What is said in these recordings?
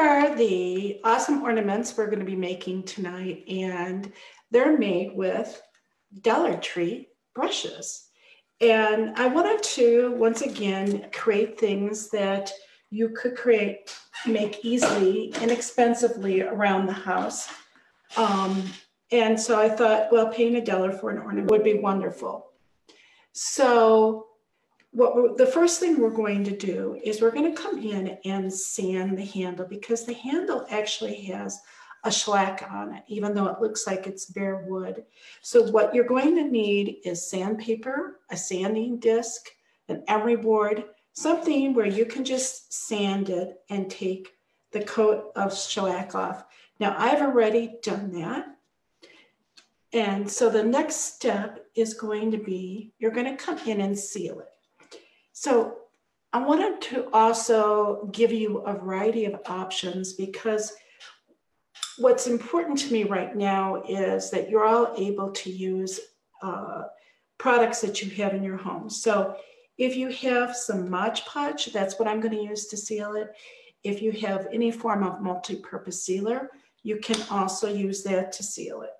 Are the awesome ornaments we're going to be making tonight, and they're made with Dollar Tree brushes. And I wanted to, once again, create things that you could create, make easily, inexpensively around the house. Um, and so I thought, well, paying a dollar for an ornament would be wonderful. So what the first thing we're going to do is we're going to come in and sand the handle because the handle actually has a shellac on it, even though it looks like it's bare wood. So what you're going to need is sandpaper, a sanding disc, an emery board, something where you can just sand it and take the coat of shellac off. Now I've already done that. And so the next step is going to be, you're going to come in and seal it. So I wanted to also give you a variety of options because what's important to me right now is that you're all able to use uh, products that you have in your home. So if you have some Mod Podge, that's what I'm going to use to seal it. If you have any form of multi-purpose sealer, you can also use that to seal it.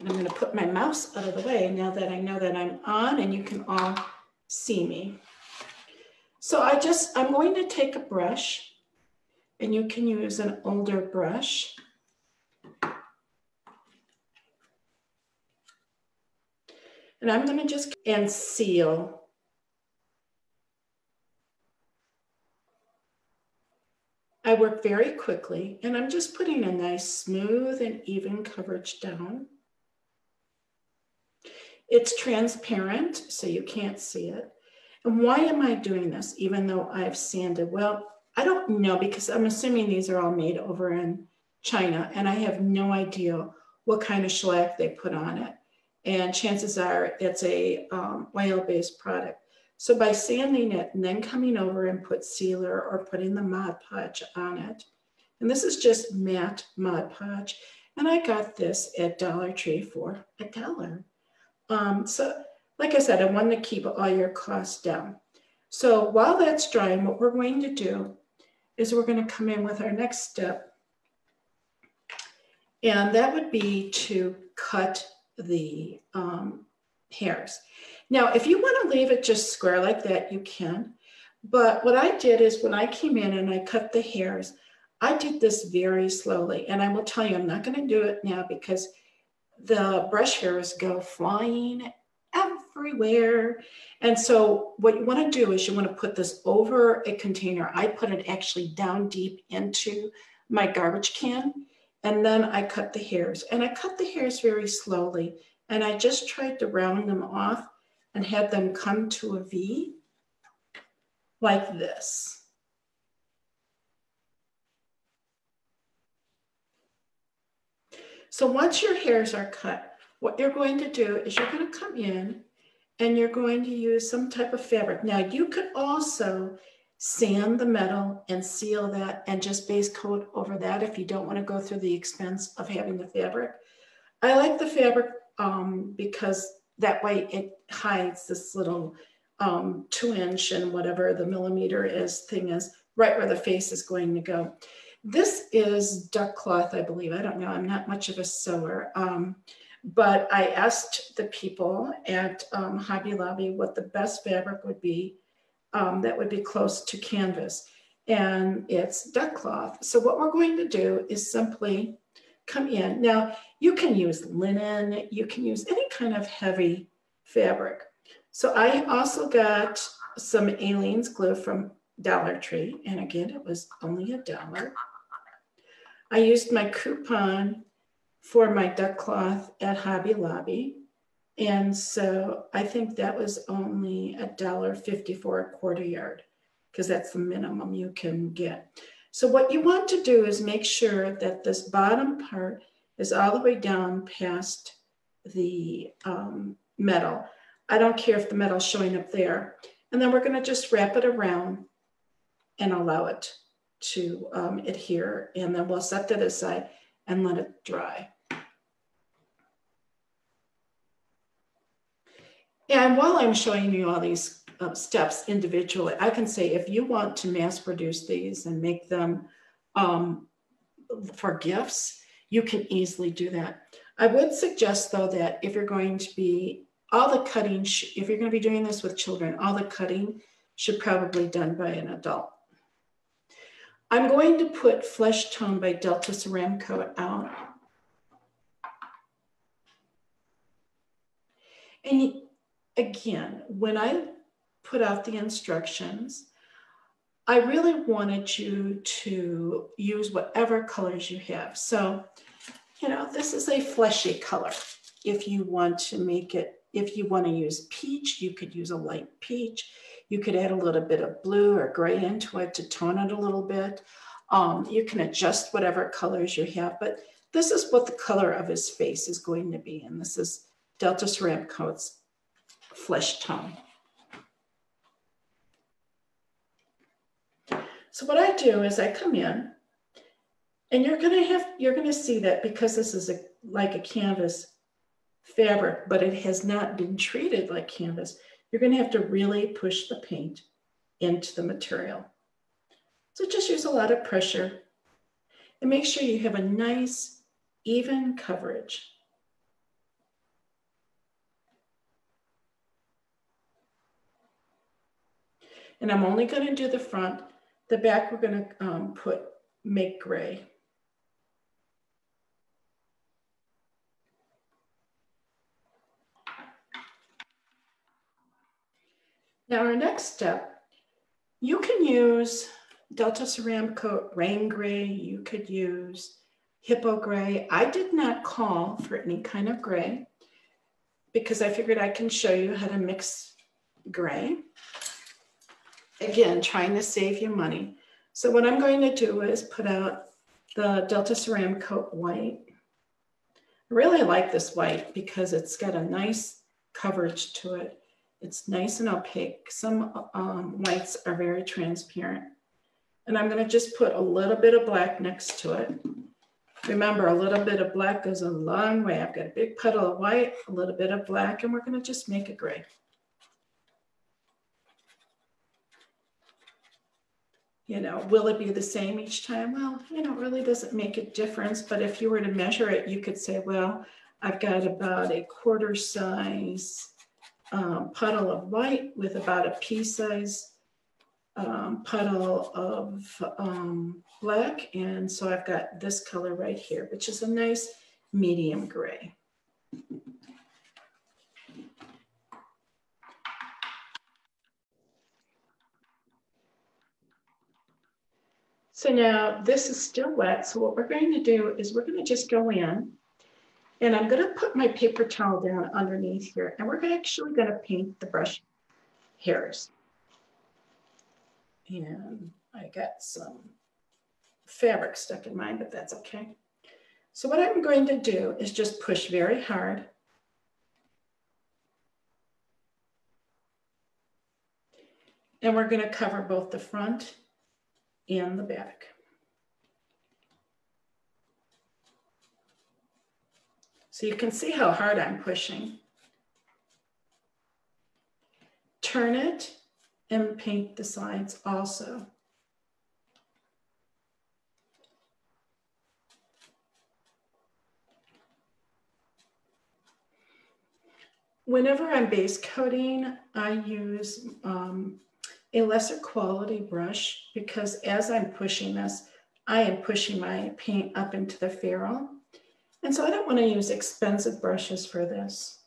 And I'm going to put my mouse out of the way now that I know that I'm on and you can all see me. So I just, I'm going to take a brush and you can use an older brush. And I'm going to just, and seal. I work very quickly and I'm just putting a nice smooth and even coverage down. It's transparent, so you can't see it. And why am I doing this, even though I've sanded? Well, I don't know because I'm assuming these are all made over in China and I have no idea what kind of shellac they put on it. And chances are it's a um, oil-based product. So by sanding it and then coming over and put sealer or putting the Mod Podge on it, and this is just matte Mod Podge, and I got this at Dollar Tree for a dollar. Um, so like I said, I want to keep all your costs down. So while that's drying, what we're going to do is we're going to come in with our next step. And that would be to cut the um, hairs. Now, if you want to leave it just square like that, you can. But what I did is when I came in and I cut the hairs, I did this very slowly. And I will tell you, I'm not going to do it now because the brush hairs go flying everywhere. And so what you want to do is you want to put this over a container. I put it actually down deep into my garbage can. And then I cut the hairs. And I cut the hairs very slowly. And I just tried to round them off and had them come to a V like this. So once your hairs are cut, what you're going to do is you're going to come in and you're going to use some type of fabric. Now you could also sand the metal and seal that and just base coat over that if you don't want to go through the expense of having the fabric. I like the fabric um, because that way it hides this little um, two inch and whatever the millimeter is thing is right where the face is going to go. This is duck cloth, I believe. I don't know. I'm not much of a sewer. Um, but I asked the people at um, Hobby Lobby what the best fabric would be um, that would be close to canvas. And it's duck cloth. So what we're going to do is simply come in. Now, you can use linen. You can use any kind of heavy fabric. So I also got some Aleene's glue from Dollar Tree. And again, it was only a dollar. I used my coupon for my duck cloth at Hobby Lobby. And so I think that was only a dollar a quarter yard because that's the minimum you can get. So what you want to do is make sure that this bottom part is all the way down past the um, metal. I don't care if the metal's showing up there. And then we're gonna just wrap it around and allow it to um, adhere. And then we'll set that aside and let it dry. And while I'm showing you all these uh, steps individually. I can say if you want to mass produce these and make them um, for gifts, you can easily do that. I would suggest though that if you're going to be all the cutting, if you're going to be doing this with children, all the cutting should probably be done by an adult. I'm going to put Flesh Tone by Delta Ceramcoat out. And again, when I put out the instructions, I really wanted you to use whatever colors you have. So, you know, this is a fleshy color. If you want to make it, if you want to use peach, you could use a light peach. You could add a little bit of blue or gray into it to tone it a little bit. Um, you can adjust whatever colors you have, but this is what the color of his face is going to be. And this is Delta Ceramcoat's flesh tone. So what I do is I come in and you're gonna have, you're gonna see that because this is a, like a canvas fabric, but it has not been treated like canvas, you're gonna have to really push the paint into the material. So just use a lot of pressure and make sure you have a nice, even coverage. And I'm only gonna do the front. The back we're gonna um, put, make gray. Now our next step, you can use Delta Ceramcoat Rain Gray, you could use Hippo Gray. I did not call for any kind of gray because I figured I can show you how to mix gray. Again, trying to save you money. So what I'm going to do is put out the Delta Ceramcoat White. I really like this white because it's got a nice coverage to it. It's nice and opaque. Some um, whites are very transparent. And I'm gonna just put a little bit of black next to it. Remember, a little bit of black goes a long way. I've got a big puddle of white, a little bit of black, and we're gonna just make it gray. You know, will it be the same each time? Well, you know, it really doesn't make a difference. But if you were to measure it, you could say, well, I've got about a quarter size um, puddle of white with about a pea size um, puddle of um, black. And so I've got this color right here, which is a nice medium gray. So now this is still wet. So what we're going to do is we're going to just go in and I'm going to put my paper towel down underneath here and we're actually going to paint the brush hairs and I got some fabric stuck in mine, but that's okay. So what I'm going to do is just push very hard. And we're going to cover both the front and the back. So you can see how hard I'm pushing. Turn it and paint the sides also. Whenever I'm base coating, I use um, a lesser quality brush because as I'm pushing this, I am pushing my paint up into the ferrule. And so I don't want to use expensive brushes for this.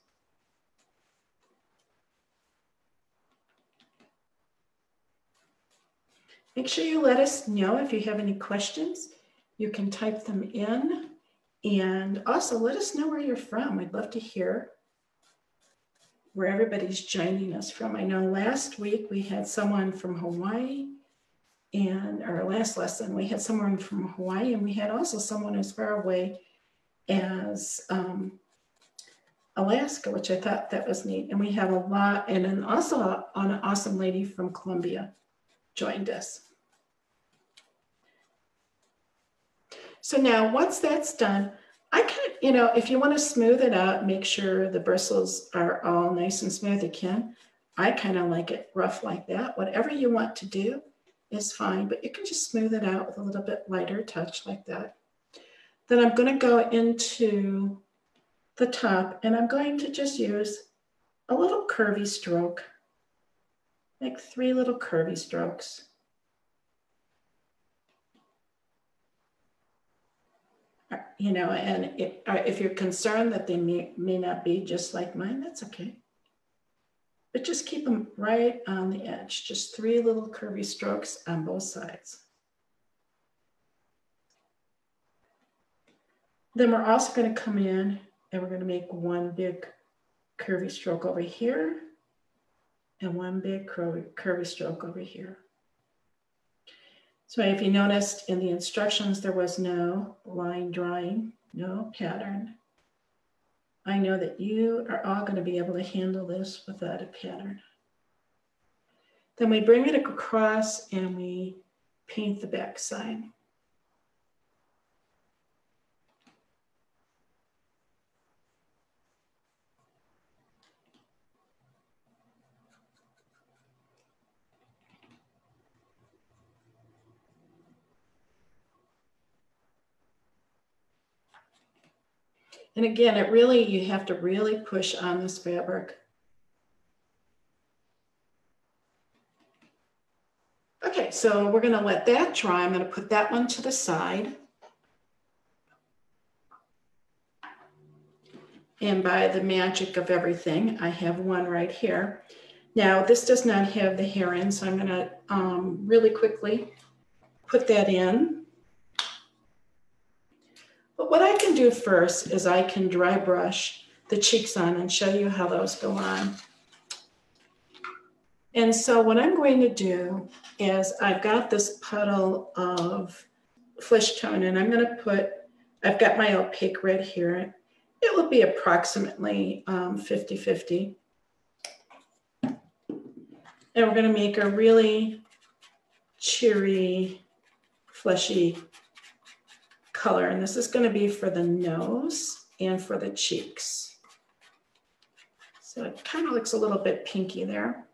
Make sure you let us know if you have any questions. You can type them in and also let us know where you're from. I'd love to hear where everybody's joining us from. I know last week we had someone from Hawaii and our last lesson we had someone from Hawaii and we had also someone as far away as um, Alaska, which I thought that was neat. And we have a lot, and then also an awesome lady from Columbia joined us. So now once that's done, I can, you know, if you want to smooth it out, make sure the bristles are all nice and smooth, you can. I kind of like it rough like that. Whatever you want to do is fine, but you can just smooth it out with a little bit lighter touch like that. Then I'm gonna go into the top and I'm going to just use a little curvy stroke, like three little curvy strokes. You know, and if, if you're concerned that they may, may not be just like mine, that's okay. But just keep them right on the edge, just three little curvy strokes on both sides. Then we're also gonna come in and we're gonna make one big curvy stroke over here and one big curvy, curvy stroke over here. So if you noticed in the instructions, there was no line drawing, no pattern. I know that you are all going to be able to handle this without a pattern. Then we bring it across and we paint the back And again, it really, you have to really push on this fabric. Okay, so we're gonna let that dry. I'm gonna put that one to the side. And by the magic of everything, I have one right here. Now, this does not have the hair in, so I'm gonna um, really quickly put that in. But what I can do first is I can dry brush the cheeks on and show you how those go on. And so what I'm going to do is I've got this puddle of flesh tone and I'm going to put, I've got my opaque red here. It will be approximately 50-50. Um, and we're going to make a really cheery, fleshy color, and this is going to be for the nose and for the cheeks. So it kind of looks a little bit pinky there.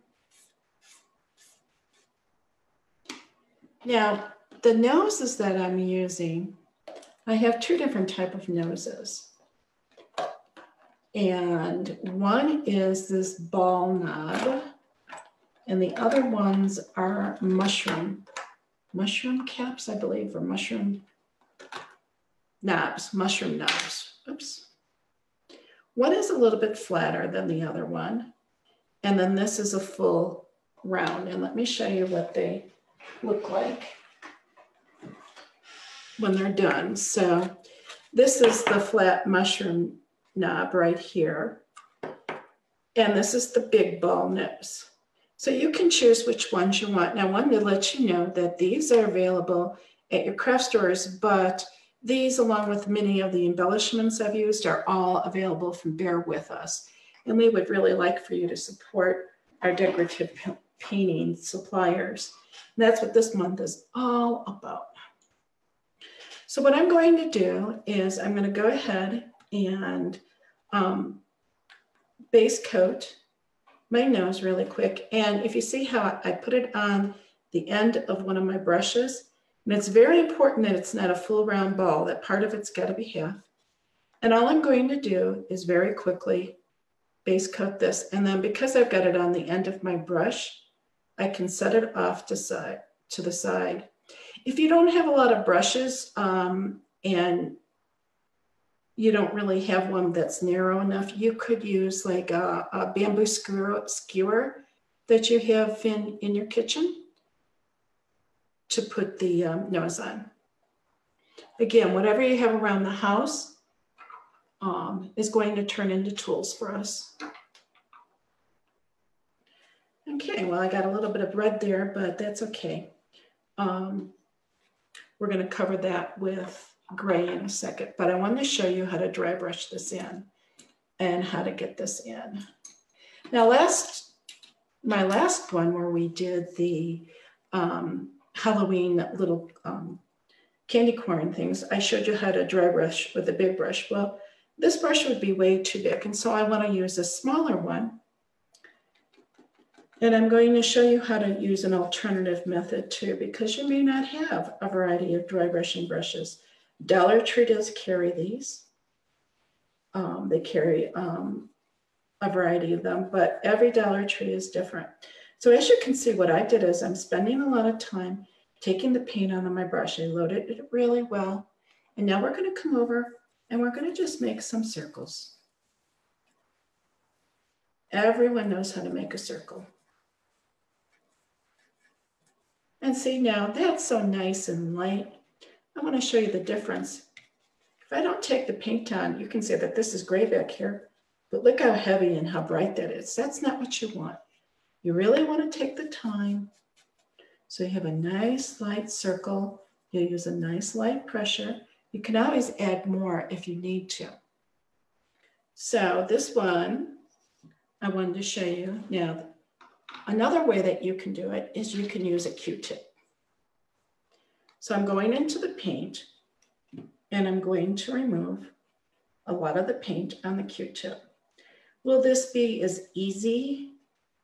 Now, the noses that I'm using, I have two different type of noses. And one is this ball knob, and the other ones are mushroom, mushroom caps, I believe, or mushroom knobs, mushroom knobs. Oops. One is a little bit flatter than the other one. And then this is a full round. And let me show you what they look like when they're done. So this is the flat mushroom knob right here. And this is the big ball nose. So you can choose which ones you want. Now, I wanted to let you know that these are available at your craft stores, but these, along with many of the embellishments I've used, are all available from Bear With Us. And we would really like for you to support our decorative painting suppliers. And that's what this month is all about. So what I'm going to do is I'm going to go ahead and um, base coat my nose really quick. And if you see how I put it on the end of one of my brushes, and it's very important that it's not a full round ball, that part of it's gotta be half. And all I'm going to do is very quickly base coat this. And then because I've got it on the end of my brush, I can set it off to, side, to the side. If you don't have a lot of brushes um, and you don't really have one that's narrow enough, you could use like a, a bamboo skewer, skewer that you have in, in your kitchen to put the um, nose on. Again, whatever you have around the house um, is going to turn into tools for us. Okay, well, I got a little bit of red there, but that's okay. Um, we're gonna cover that with gray in a second, but I wanted to show you how to dry brush this in and how to get this in. Now last, my last one where we did the um, Halloween little um, candy corn things, I showed you how to dry brush with a big brush. Well, this brush would be way too big, and so I want to use a smaller one. And I'm going to show you how to use an alternative method too, because you may not have a variety of dry brushing brushes. Dollar Tree does carry these. Um, they carry um, a variety of them, but every Dollar Tree is different. So as you can see, what I did is I'm spending a lot of time taking the paint on my brush. I loaded it really well. And now we're gonna come over and we're gonna just make some circles. Everyone knows how to make a circle. And see now, that's so nice and light. I wanna show you the difference. If I don't take the paint on, you can see that this is gray back here, but look how heavy and how bright that is. That's not what you want. You really wanna take the time. So you have a nice light circle. You use a nice light pressure. You can always add more if you need to. So this one, I wanted to show you. Now, another way that you can do it is you can use a Q-tip. So I'm going into the paint and I'm going to remove a lot of the paint on the Q-tip. Will this be as easy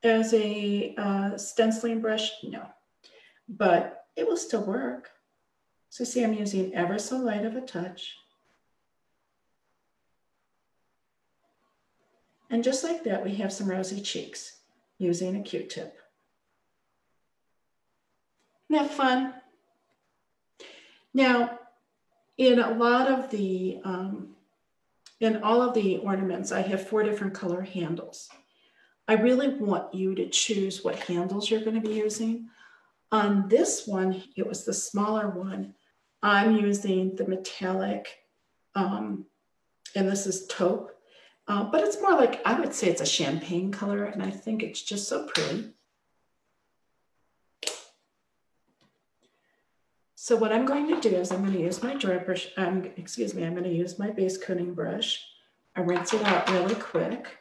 as a uh, stenciling brush? No, but it will still work. So see, I'm using ever so light of a touch. And just like that, we have some rosy cheeks using a Q-tip. Isn't that fun? Now, in a lot of the, um, in all of the ornaments, I have four different color handles. I really want you to choose what handles you're gonna be using. On this one, it was the smaller one. I'm using the metallic, um, and this is taupe, uh, but it's more like, I would say it's a champagne color, and I think it's just so pretty. So what I'm going to do is I'm going to use my dry brush, um, excuse me, I'm going to use my base coating brush. I rinse it out really quick.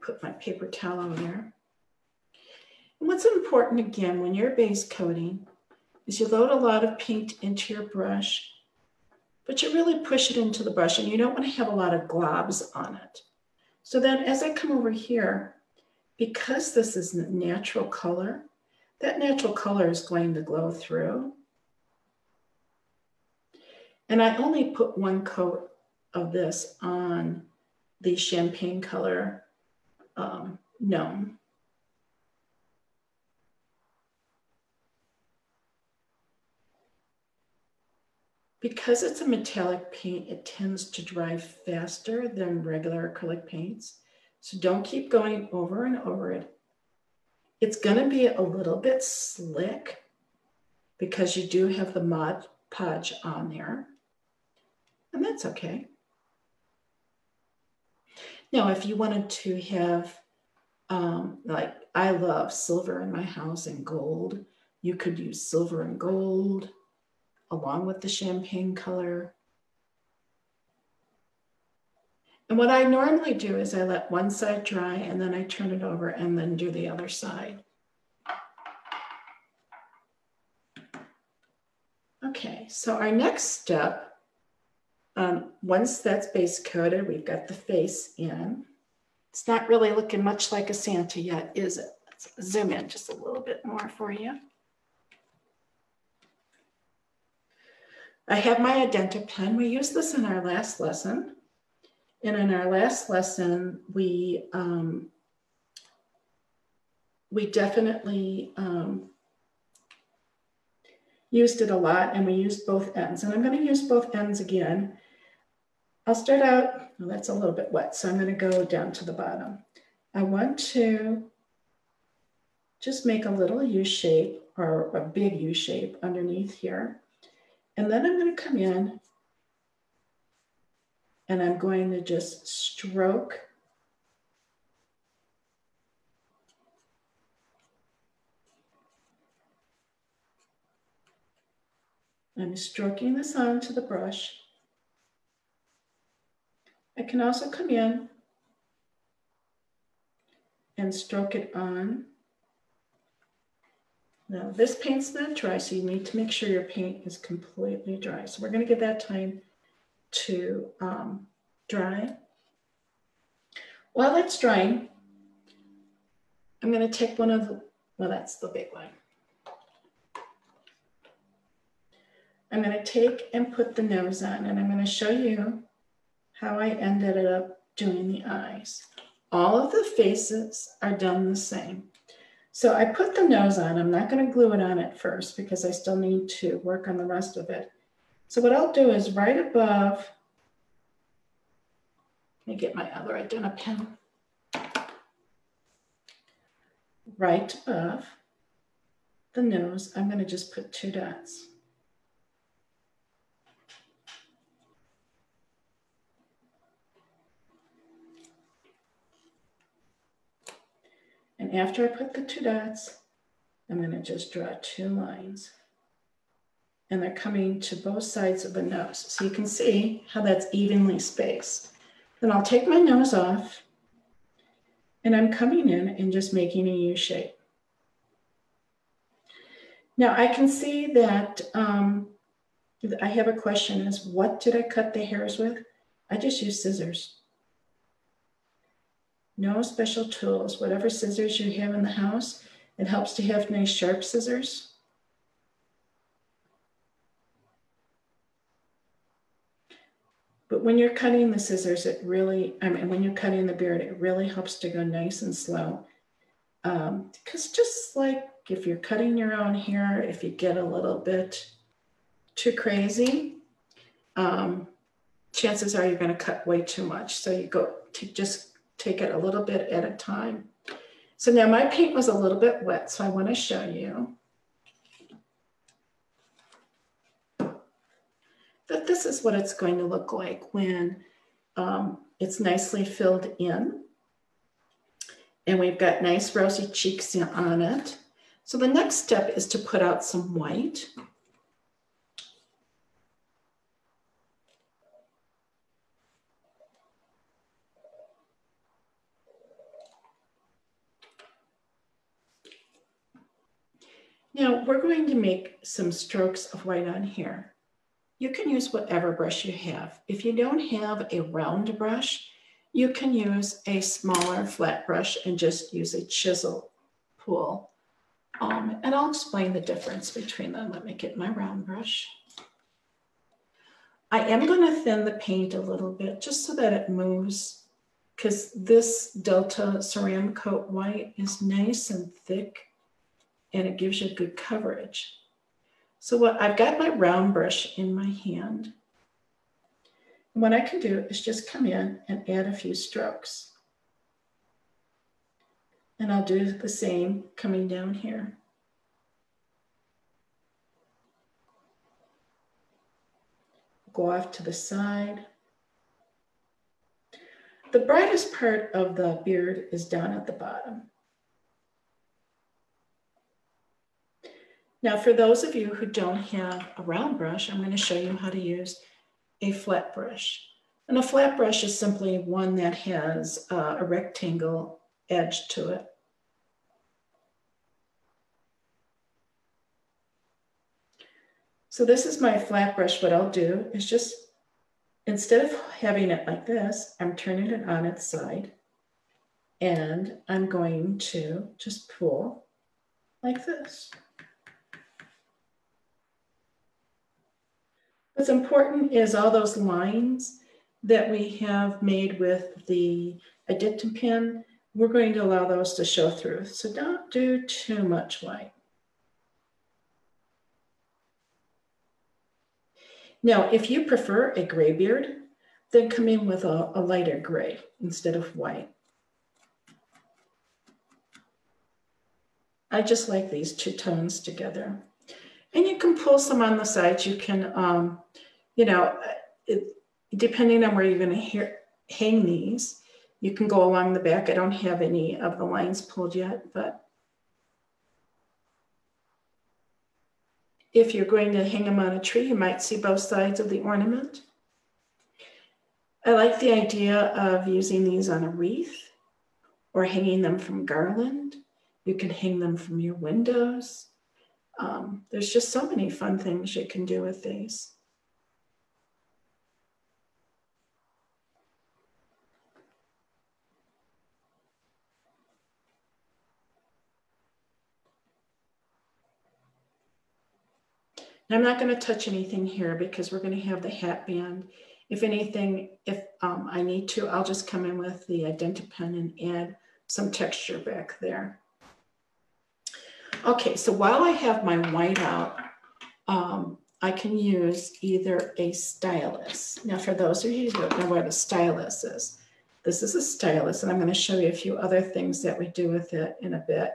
Put my paper towel on there. And what's important again, when you're base coating, is you load a lot of paint into your brush, but you really push it into the brush and you don't want to have a lot of globs on it. So then as I come over here, because this is natural color, that natural color is going to glow through. And I only put one coat of this on the champagne color um, gnome. Because it's a metallic paint, it tends to dry faster than regular acrylic paints. So don't keep going over and over it it's going to be a little bit slick because you do have the Mod Podge on there. And that's okay. Now, if you wanted to have, um, like I love silver in my house and gold, you could use silver and gold along with the champagne color. And what I normally do is I let one side dry and then I turn it over and then do the other side. Okay, so our next step, um, once that's base coated, we've got the face in. It's not really looking much like a Santa yet, is it? Let's zoom in just a little bit more for you. I have my Identi pen. We used this in our last lesson. And in our last lesson, we um, we definitely um, used it a lot and we used both ends. And I'm going to use both ends again. I'll start out, well, that's a little bit wet, so I'm going to go down to the bottom. I want to just make a little U shape or a big U shape underneath here. And then I'm going to come in and I'm going to just stroke I'm stroking this onto the brush. I can also come in and stroke it on. Now this paint's not dry, so you need to make sure your paint is completely dry. So we're gonna give that time to um, dry. While it's drying, I'm gonna take one of the, well, that's the big one. I'm gonna take and put the nose on and I'm gonna show you how I ended up doing the eyes. All of the faces are done the same. So I put the nose on. I'm not going to glue it on at first because I still need to work on the rest of it. So what I'll do is right above, let me get my other pen. Right above the nose, I'm going to just put two dots. And after I put the two dots, I'm going to just draw two lines. And they're coming to both sides of the nose. So you can see how that's evenly spaced. Then I'll take my nose off and I'm coming in and just making a U shape. Now I can see that um, I have a question is what did I cut the hairs with? I just used scissors. No special tools, whatever scissors you have in the house. It helps to have nice sharp scissors. But when you're cutting the scissors, it really, I mean, when you're cutting the beard, it really helps to go nice and slow. Um, because just like if you're cutting your own hair, if you get a little bit too crazy, um, chances are you're going to cut way too much. So you go to just take it a little bit at a time. So now my paint was a little bit wet, so I want to show you that this is what it's going to look like when um, it's nicely filled in. And we've got nice rosy cheeks on it. So the next step is to put out some white. Now we're going to make some strokes of white on here. You can use whatever brush you have. If you don't have a round brush, you can use a smaller flat brush and just use a chisel pool. Um, and I'll explain the difference between them. Let me get my round brush. I am going to thin the paint a little bit just so that it moves because this Delta Ceramcoat white is nice and thick and it gives you good coverage. So what I've got my round brush in my hand. And what I can do is just come in and add a few strokes. And I'll do the same coming down here. Go off to the side. The brightest part of the beard is down at the bottom. Now, for those of you who don't have a round brush, I'm going to show you how to use a flat brush. And a flat brush is simply one that has uh, a rectangle edge to it. So this is my flat brush. What I'll do is just, instead of having it like this, I'm turning it on its side. And I'm going to just pull like this. What's important is all those lines that we have made with the identi pen, we're going to allow those to show through. So don't do too much white. Now, if you prefer a gray beard, then come in with a, a lighter gray instead of white. I just like these two tones together. And you can pull some on the sides. You can, um, you know, it, depending on where you're going to hang these, you can go along the back. I don't have any of the lines pulled yet, but if you're going to hang them on a tree, you might see both sides of the ornament. I like the idea of using these on a wreath or hanging them from garland. You can hang them from your windows um, there's just so many fun things you can do with these. I'm not going to touch anything here because we're going to have the hat band. If anything, if um, I need to, I'll just come in with the identi pen and add some texture back there. Okay, so while I have my white out, um, I can use either a stylus. Now, for those of you who don't know what a stylus is, this is a stylus, and I'm going to show you a few other things that we do with it in a bit.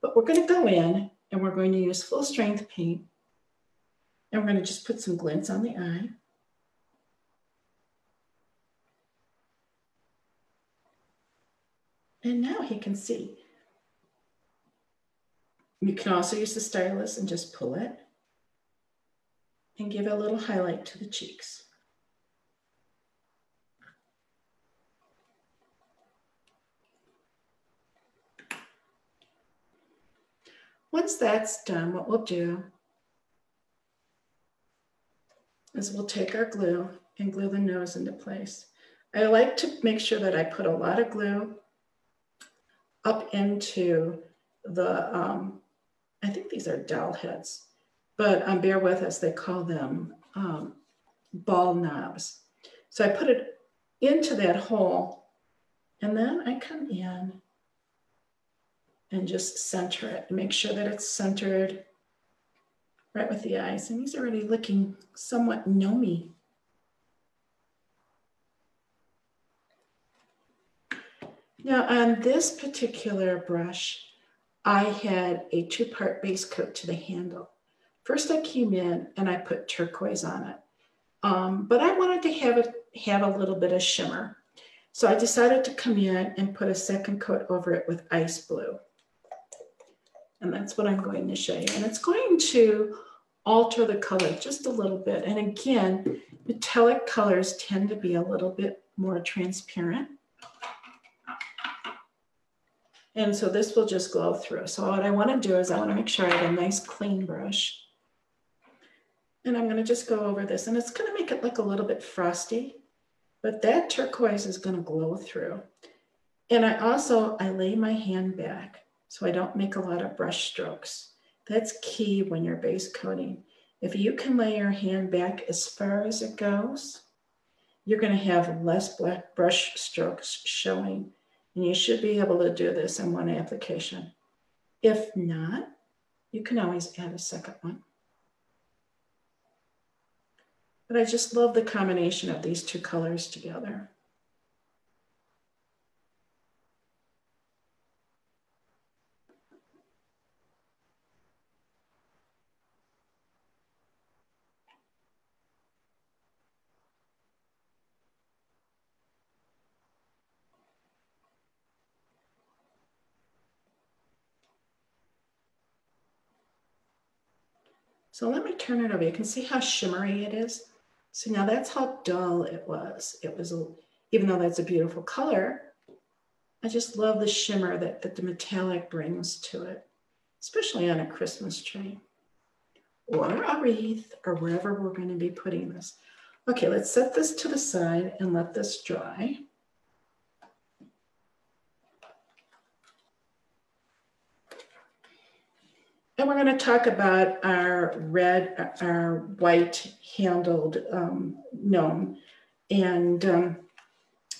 But we're going to go in and we're going to use full strength paint. And we're going to just put some glints on the eye. And now he can see. You can also use the stylus and just pull it and give a little highlight to the cheeks. Once that's done, what we'll do is we'll take our glue and glue the nose into place. I like to make sure that I put a lot of glue up into the, um, I think these are dowel heads, but um, bear with us, they call them um, ball knobs. So I put it into that hole and then I come in and just center it and make sure that it's centered right with the eyes. And he's already looking somewhat gnomy. Now on this particular brush, I had a two-part base coat to the handle. First I came in and I put turquoise on it. Um, but I wanted to have it have a little bit of shimmer. So I decided to come in and put a second coat over it with ice blue. And that's what I'm going to show you. And it's going to alter the color just a little bit. And again, metallic colors tend to be a little bit more transparent. And so this will just glow through. So what I want to do is I want to make sure I have a nice clean brush. And I'm going to just go over this and it's going to make it look a little bit frosty, but that turquoise is going to glow through. And I also, I lay my hand back so I don't make a lot of brush strokes. That's key when you're base coating. If you can lay your hand back as far as it goes, you're going to have less black brush strokes showing. And you should be able to do this in one application. If not, you can always add a second one. But I just love the combination of these two colors together. So let me turn it over. You can see how shimmery it is. So now that's how dull it was. It was, a, even though that's a beautiful color, I just love the shimmer that, that the metallic brings to it, especially on a Christmas tree or a wreath or wherever we're going to be putting this. Okay, let's set this to the side and let this dry. And we're going to talk about our red, our white handled um, gnome. And um,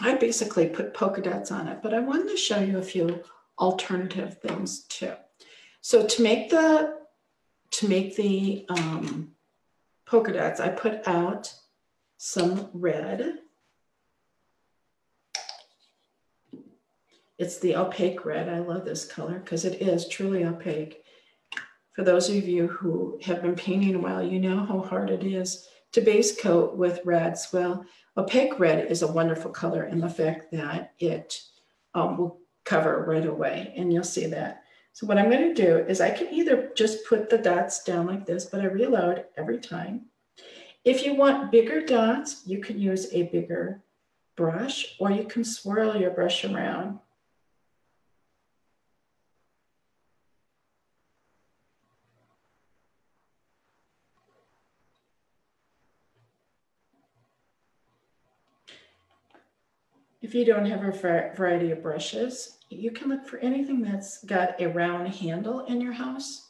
I basically put polka dots on it, but I wanted to show you a few alternative things too. So to make the, to make the um, polka dots, I put out some red. It's the opaque red. I love this color because it is truly opaque. For those of you who have been painting a while, you know how hard it is to base coat with reds. Well, opaque red is a wonderful color in the fact that it um, will cover right away and you'll see that. So what I'm going to do is I can either just put the dots down like this, but I reload every time. If you want bigger dots, you can use a bigger brush or you can swirl your brush around. If you don't have a variety of brushes, you can look for anything that's got a round handle in your house.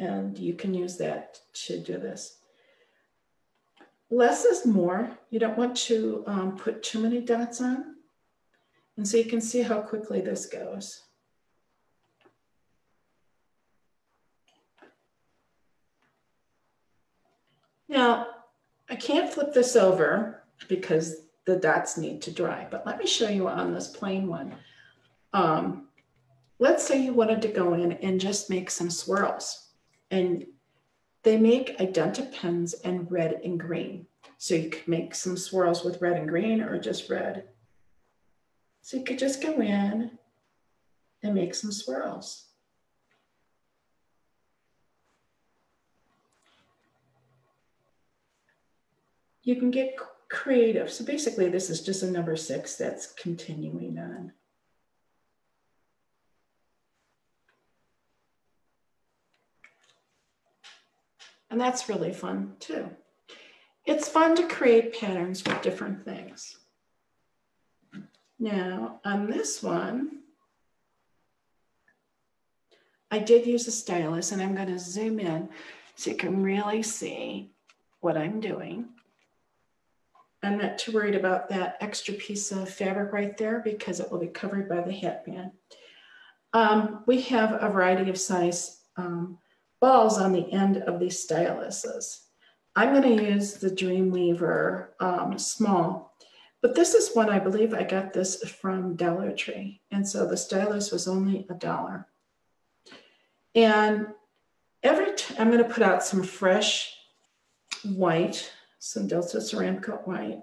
and you can use that to do this. Less is more. You don't want to um, put too many dots on. And so you can see how quickly this goes. Now, I can't flip this over because the dots need to dry, but let me show you on this plain one. Um, let's say you wanted to go in and just make some swirls and they make Identi pens in red and green. So you could make some swirls with red and green or just red. So you could just go in and make some swirls. You can get creative. So basically this is just a number six that's continuing on. And that's really fun too. It's fun to create patterns with different things. Now on this one, I did use a stylus and I'm gonna zoom in so you can really see what I'm doing. I'm not too worried about that extra piece of fabric right there because it will be covered by the headband. Um, we have a variety of size um, balls on the end of these styluses. I'm going to use the Dreamweaver um, small, but this is one I believe I got this from Dollar Tree. And so the stylus was only a dollar. And every time I'm going to put out some fresh white, some Delta Ceramcoat white.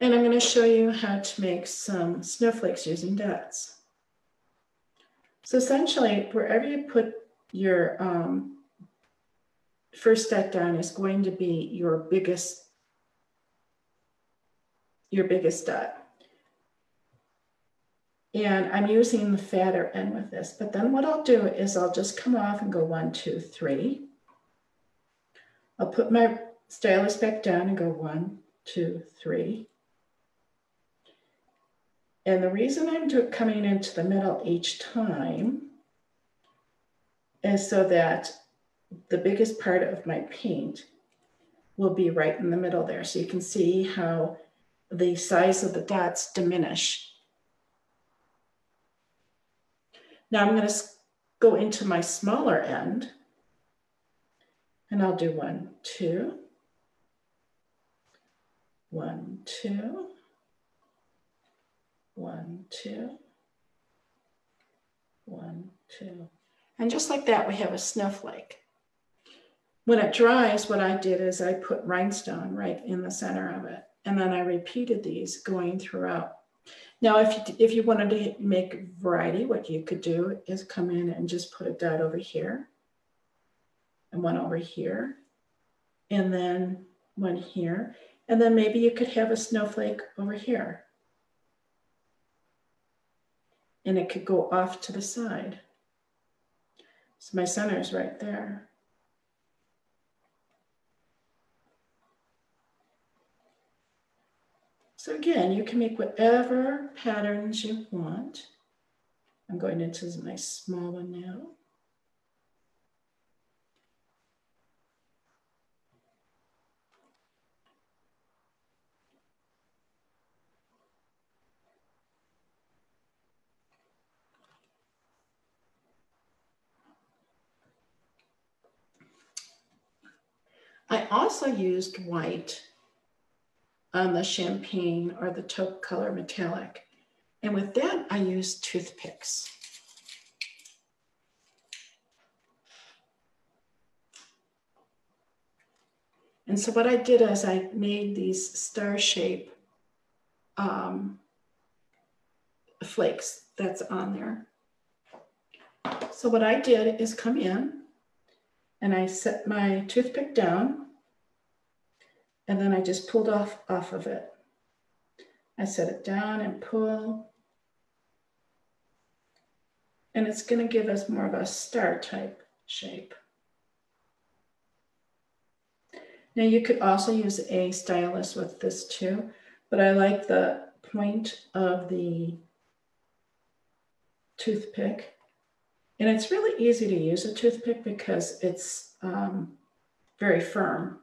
And I'm going to show you how to make some snowflakes using dots. So essentially, wherever you put your um, first dot down is going to be your biggest, your biggest dot. And I'm using the fatter end with this, but then what I'll do is I'll just come off and go one, two, three. I'll put my stylus back down and go one, two, three. And the reason I'm coming into the middle each time is so that the biggest part of my paint will be right in the middle there. So you can see how the size of the dots diminish. Now I'm going to go into my smaller end and I'll do one, two, one, two, one, two, one, two. And just like that, we have a snowflake. When it dries, what I did is I put rhinestone right in the center of it. And then I repeated these going throughout. Now, if you, if you wanted to make variety, what you could do is come in and just put a dot over here and one over here and then one here. And then maybe you could have a snowflake over here and it could go off to the side. So my center is right there. So again, you can make whatever patterns you want. I'm going into my small one now. I also used white on the champagne or the taupe color metallic. And with that, I use toothpicks. And so what I did is I made these star shape um, flakes that's on there. So what I did is come in and I set my toothpick down and then I just pulled off off of it. I set it down and pull and it's going to give us more of a star type shape. Now you could also use a stylus with this too, but I like the point of the toothpick. And it's really easy to use a toothpick because it's um, very firm.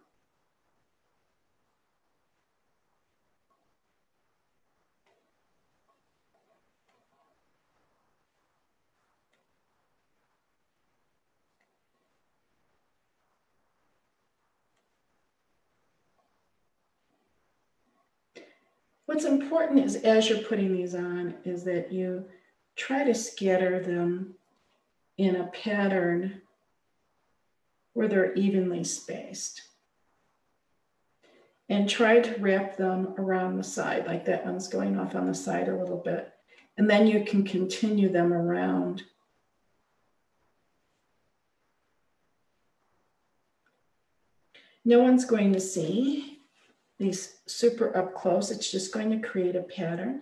What's important is as you're putting these on is that you try to scatter them in a pattern where they're evenly spaced. And try to wrap them around the side, like that one's going off on the side a little bit. And then you can continue them around. No one's going to see these super up close, it's just going to create a pattern.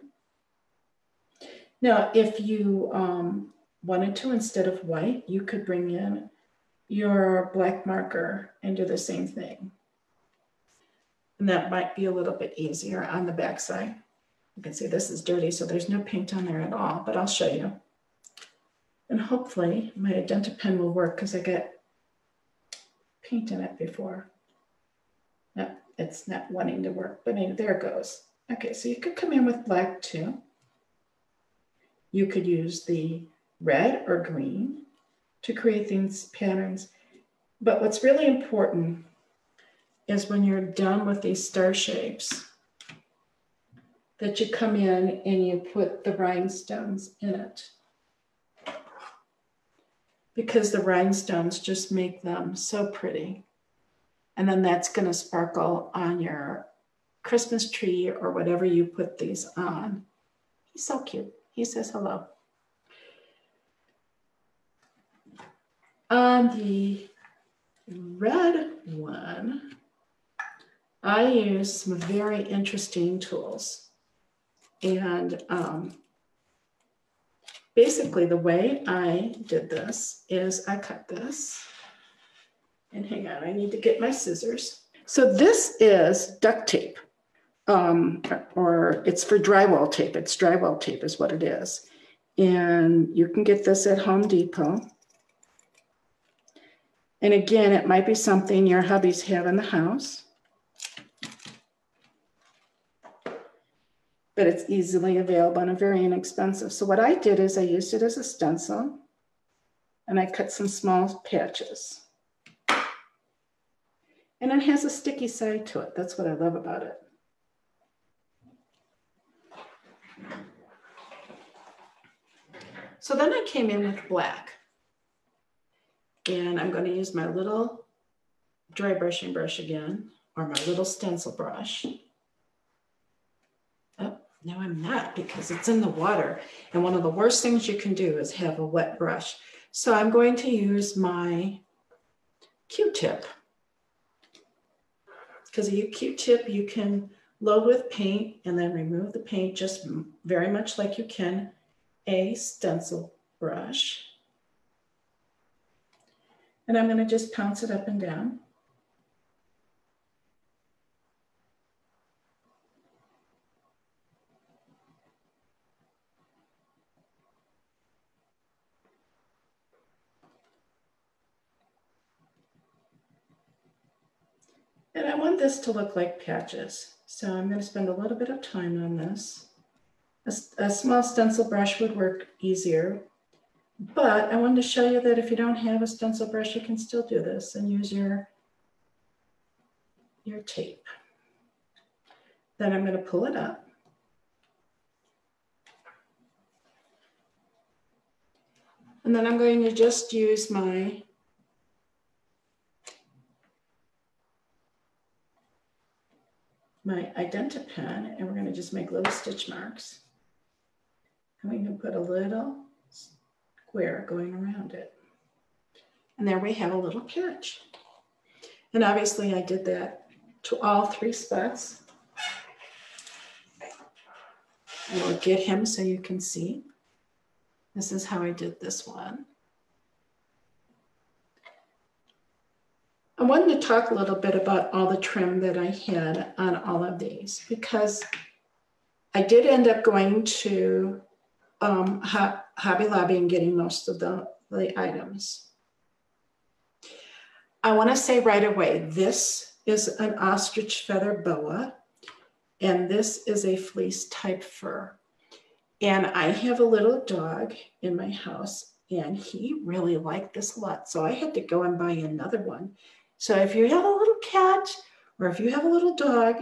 Now, if you um, wanted to, instead of white, you could bring in your black marker and do the same thing. And that might be a little bit easier on the back side. You can see this is dirty, so there's no paint on there at all, but I'll show you. And hopefully my pen will work because I got paint in it before. Yep it's not wanting to work, but anyway, there it goes. Okay, so you could come in with black too. You could use the red or green to create these patterns. But what's really important is when you're done with these star shapes, that you come in and you put the rhinestones in it. Because the rhinestones just make them so pretty. And then that's going to sparkle on your Christmas tree or whatever you put these on. He's so cute. He says hello. On the red one, I use some very interesting tools. And um, basically the way I did this is I cut this and hang on, I need to get my scissors. So this is duct tape, um, or it's for drywall tape. It's drywall tape is what it is. And you can get this at Home Depot. And again, it might be something your hubbies have in the house. But it's easily available and very inexpensive. So what I did is I used it as a stencil and I cut some small patches. And it has a sticky side to it. That's what I love about it. So then I came in with black. And I'm going to use my little dry brushing brush again, or my little stencil brush. Oh, no, I'm not because it's in the water. And one of the worst things you can do is have a wet brush. So I'm going to use my Q-tip because a Q-tip you can load with paint and then remove the paint just very much like you can a stencil brush. And I'm going to just pounce it up and down. And I want this to look like patches. So I'm going to spend a little bit of time on this. A, a, small stencil brush would work easier, but I wanted to show you that if you don't have a stencil brush, you can still do this and use your, your tape. Then I'm going to pull it up. And then I'm going to just use my my Identi-Pen and we're going to just make little stitch marks. And we can put a little square going around it. And there we have a little patch. And obviously I did that to all three spots. I will get him so you can see. This is how I did this one. I wanted to talk a little bit about all the trim that I had on all of these because I did end up going to um, Hobby Lobby and getting most of the, the items. I want to say right away, this is an ostrich feather boa, and this is a fleece type fur. And I have a little dog in my house, and he really liked this a lot. So I had to go and buy another one. So if you have a little cat or if you have a little dog,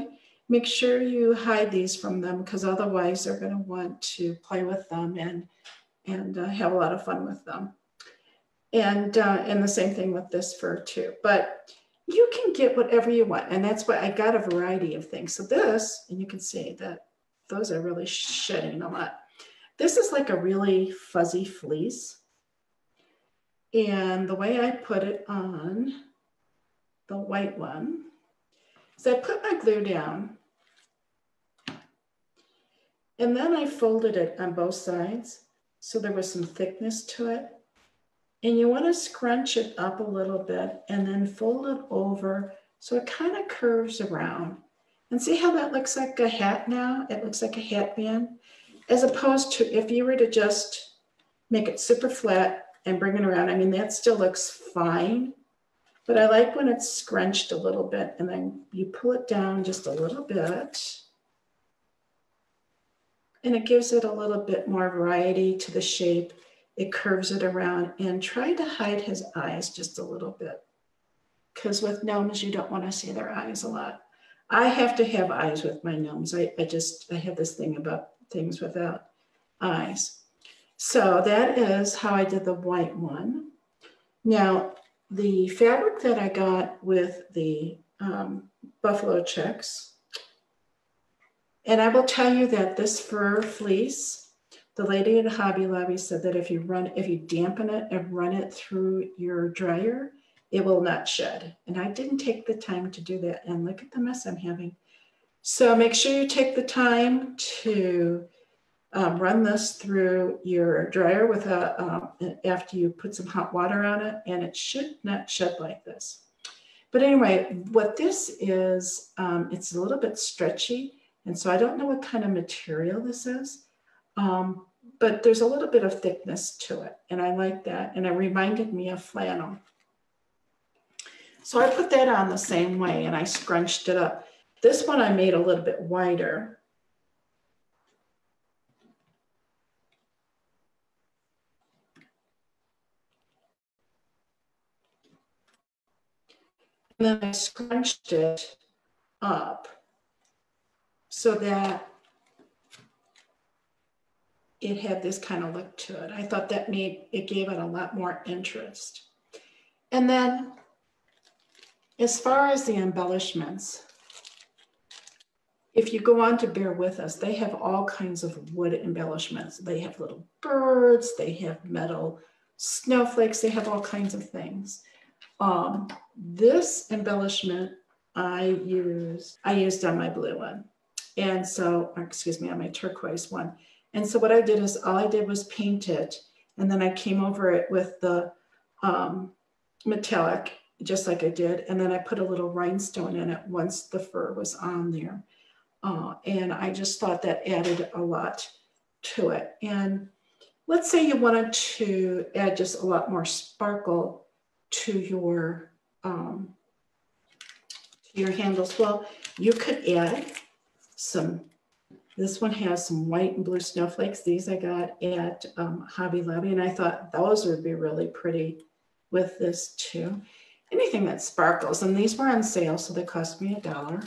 make sure you hide these from them because otherwise they're going to want to play with them and, and uh, have a lot of fun with them. And, uh, and the same thing with this fur too. But you can get whatever you want. And that's why I got a variety of things. So this, and you can see that those are really shedding a lot. This is like a really fuzzy fleece. And the way I put it on the white one So I put my glue down and then I folded it on both sides so there was some thickness to it. And you want to scrunch it up a little bit and then fold it over so it kind of curves around. And see how that looks like a hat now? It looks like a hat band. As opposed to if you were to just make it super flat and bring it around, I mean, that still looks fine. But I like when it's scrunched a little bit and then you pull it down just a little bit. And it gives it a little bit more variety to the shape it curves it around and try to hide his eyes just a little bit. Because with gnomes, you don't want to see their eyes a lot. I have to have eyes with my gnomes. I, I just, I have this thing about things without eyes. So that is how I did the white one. Now, the fabric that I got with the um, buffalo checks, and I will tell you that this fur fleece the lady at Hobby Lobby said that if you run, if you dampen it and run it through your dryer, it will not shed. And I didn't take the time to do that. And look at the mess I'm having. So make sure you take the time to um, run this through your dryer with a, um, after you put some hot water on it and it should not shed like this. But anyway, what this is, um, it's a little bit stretchy. And so I don't know what kind of material this is. Um, but there's a little bit of thickness to it. And I like that. And it reminded me of flannel. So I put that on the same way and I scrunched it up. This one I made a little bit wider. Then I scrunched it up so that it had this kind of look to it. I thought that made it gave it a lot more interest. And then as far as the embellishments, if you go on to bear with us, they have all kinds of wood embellishments. They have little birds, they have metal snowflakes, they have all kinds of things. Um, this embellishment I use, I used on my blue one. And so, excuse me, on my turquoise one. And so what I did is all I did was paint it. And then I came over it with the um, metallic, just like I did. And then I put a little rhinestone in it once the fur was on there. Uh, and I just thought that added a lot to it. And let's say you wanted to add just a lot more sparkle to your um, to your handles. Well, you could add some this one has some white and blue snowflakes. These I got at um, Hobby Lobby, and I thought those would be really pretty with this too. Anything that sparkles, and these were on sale, so they cost me a dollar.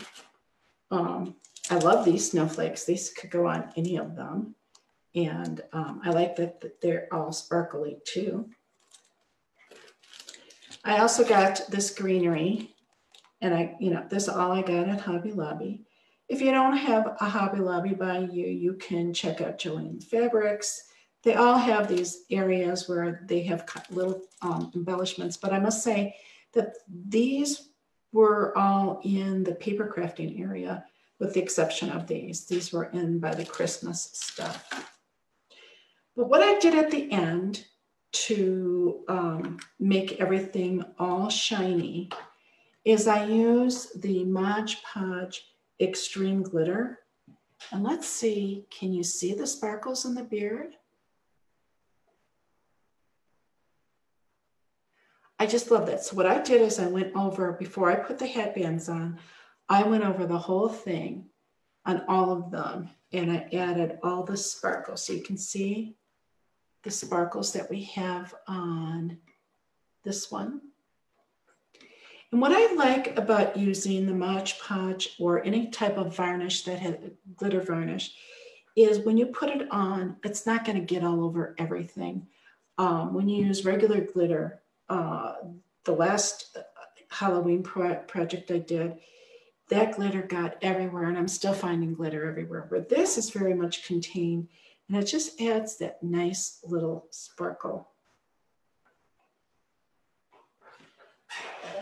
Um, I love these snowflakes. These could go on any of them. And um, I like that they're all sparkly too. I also got this greenery, and I, you know, this all I got at Hobby Lobby. If you don't have a Hobby Lobby by you, you can check out Joann Fabrics. They all have these areas where they have little um, embellishments, but I must say that these were all in the paper crafting area with the exception of these. These were in by the Christmas stuff. But what I did at the end to um, make everything all shiny is I use the Mod Podge extreme glitter. And let's see, can you see the sparkles in the beard? I just love that. So what I did is I went over, before I put the headbands on, I went over the whole thing on all of them and I added all the sparkles. So you can see the sparkles that we have on this one. And what I like about using the Mod Podge or any type of varnish that has glitter varnish is when you put it on, it's not going to get all over everything. Um, when you use regular glitter, uh, the last Halloween pro project I did, that glitter got everywhere and I'm still finding glitter everywhere. But this is very much contained and it just adds that nice little sparkle.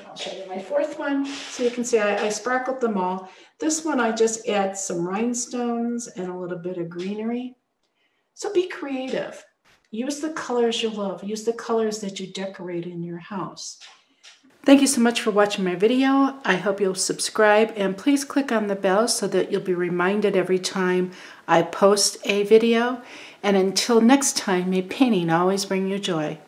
I'll show you my fourth one. So you can see I, I sparkled them all. This one I just add some rhinestones and a little bit of greenery. So be creative. Use the colors you love. Use the colors that you decorate in your house. Thank you so much for watching my video. I hope you'll subscribe and please click on the bell so that you'll be reminded every time I post a video. And until next time, may painting always bring you joy.